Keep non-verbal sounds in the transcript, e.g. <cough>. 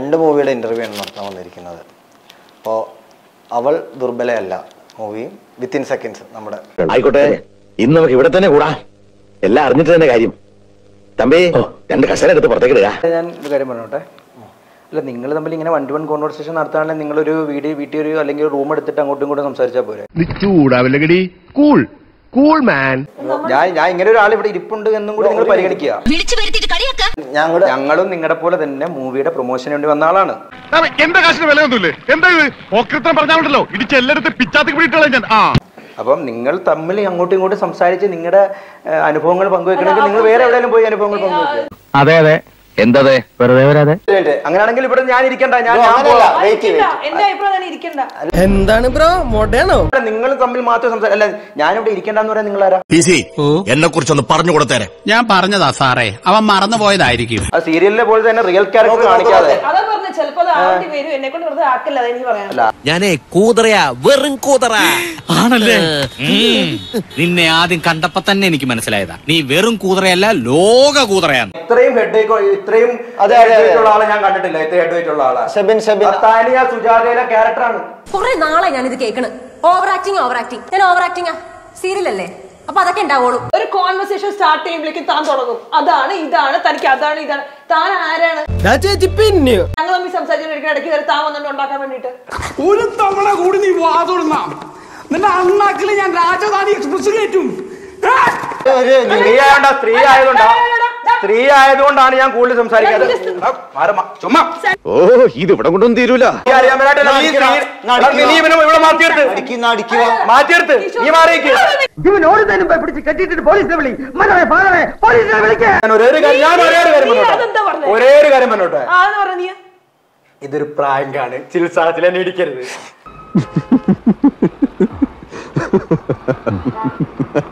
രണ്ട് മൂവിയുടെ ഇന്റർവ്യൂ ആണ് നടത്താൻ വന്നിരിക്കുന്നത്. അപ്പോൾ അവൾ ദുർബലയല്ല മൂവി വിത്തിൻ സെക്കൻഡ്സ് നമ്മുടെ ആയിക്കോട്ടെ. ഇന്ന് നമുക്ക് ഇവിടെ തന്നെ കൂടാ. എല്ലാം അറിഞ്ഞിട്ട് തന്നെ കാര്യം. തമ്പി രണ്ട് കസേര എടുത്ത് പുറത്തേക്ക് ഇടുക. ഞാൻ ഒരു കാര്യം പറഞ്ഞോട്ടെ? അല്ല നിങ്ങൾ തമ്മിൽ ഇങ്ങനെ വൺ ടു വൺ കോൺവെർസേഷൻ നടത്താണെങ്കിൽ നിങ്ങളൊരു വീട് വീട്ടിൽ ഒരു അല്ലെങ്കിൽ റൂം എടുത്തിട്ട് അങ്ങോട്ടും ഇങ്ങോട്ടും സംസാരിച്ചാൽ പോരെ? നീ ചൂടാവില്ലടി കൂൾ കൂൾ മാൻ ഞാൻ ഞാൻ ഇങ്ങനെ ഒരാൾ ഇവിടെ ഇരിപ്പുണ്ട് എന്നും കൂടി നിങ്ങൾ പരിഗണിക്കുക. വിളിച്ചു വരുത്തിയിട്ട് കളിയാക്ക ഞങ്ങളുടെ ഞങ്ങളും നിങ്ങളുടെ പോലെ തന്നെ മൂവിയുടെ പ്രൊമോഷന് വേണ്ടി വന്ന ആളാണ്. എന്റെ കാശിന് വിലയൊന്നുമില്ലേ എന്താ ഓക്രിത്രം പറഞ്ഞാലുണ്ടല്ലോ ഇടിച്ച് എല്ലായിടത്തും പിച്ചാത്തി പിടിയിട്ടുള്ള ഞാൻ. ആ. അപ്പം നിങ്ങൾ തമ്മിൽ അങ്ങോട്ടും ഇങ്ങോട്ടും സംസാരിച്ച് നിങ്ങളുടെ അനുഭവങ്ങൾ പങ്കുവെക്കണമെങ്കിൽ നിങ്ങൾ വേറെ എവിടെയെങ്കിലും പോയി അനുഭവങ്ങൾ പങ്കുവെക്കുക അതെ അതെ. എന്തതെ? വെറുതെ വരാതെ. അങ്ങനെയാണെങ്കിൽ ഇവിടെ ഞാൻ ഇരിക്കണ്ട ഞാൻ എന്താണ് ബ്രോ? മൊടയാണോ നിങ്ങൾ തമ്മിൽ മാത്രം സംസാരം അല്ല ഞാനിവിടെ ഇരിക്കണ്ടെന്ന് പറയാൻ നിങ്ങൾ ആരാ എന്നെ കുറിച്ചൊന്ന് പറഞ്ഞു കൊടുത്തേരെ. ഞാൻ പറഞ്ഞതാ സാറേ. അവൻ മറന്നുപോയതായിരിക്കും. ആ സീരിയലിലെ പോലെ തന്നെ റിയൽ ക്യാരക്ടർ കാണിക്കാതെ. ഞാനേ കൂതറയാ വെറും കൂതറ. ആണല്ലേ? നിന്നെ ആദ്യം കണ്ടപ്പോ തന്നെ എനിക്ക് മനസ്സിലായതാ. നീ വെറും കൂതറയല്ല ലോക കൂതറയാണ്. ഇത്രയും ഹെഡ് ഇത്രയും ഉള്ള ആളെ ഞാൻ കണ്ടിട്ടില്ല ഇത്രയും ഉള്ള ആളാ. ഷെബിൻ ഷെബിൻ. താനിയ സുജാതയിലെ ക്യാരക്ടറാണ് കുറെ നാളെ ഞാൻ ഇത് കേൾക്കണ് ഓവർ ആക്ടിങ് ഓവർ ആക്ടിങ് ഞാൻ ഓവർ ആക്ടിങ് സീരിയൽ അല്ലേ? അപ്പൊ അതൊക്കെ ഉണ്ടാവുള്ളൂ. ഒരു കോൺവെർസേഷൻ സ്റ്റാർട്ട് ചെയ്യുമ്പോഴേക്കും താൻ തുടങ്ങും. അതാണ് ഇതാണ് തനിക്ക് അതാണ് ഇതാണ്. താൻ ആരാണ്? ചേച്ചി പിന്നെയോ ഞങ്ങൾ തമ്മിൽ സംസാരിച്ചിരിക്കുന്ന ഇടയ്ക്ക് കയറി താൻ വന്നിട്ട് ഉണ്ടാക്കാൻ വേണ്ടിട്ട് ഒരു തവണ കൂടി നീ വാതുടന്ന നിന്റെ അണ്ണാക്കിൽ ഞാൻ രാജധാനി എക്സ്പ്രസ് കയറ്റും സ്ത്രീ ആയതുകൊണ്ടാ? സ്ത്രീ ആയതുകൊണ്ടാണ് ഞാൻ കൂടുതൽ സംസാരിക്കാതെ ആ, ചുമ്മാ. ഓ ഇത് ഇവിടെ കൊണ്ടൊന്നും തീരൂല. നീ ഞാൻ ഒരേ ഒരു കാര്യം ഞാൻ ഒരേ ഒരു കാര്യം നീ പറഞ്ഞോട്ടെ. അതെന്താ പറഞ്ഞേ? ഒരേ ഒരു കാര്യം പറഞ്ഞോട്ടെ. ആന്ന് പറഞ്ഞ നീ? ഇതൊരു പ്രായങ്കാണ് ചികിത്സാലത്തിൽ എന്നെ ഇടിക്കരുത്. <laughs>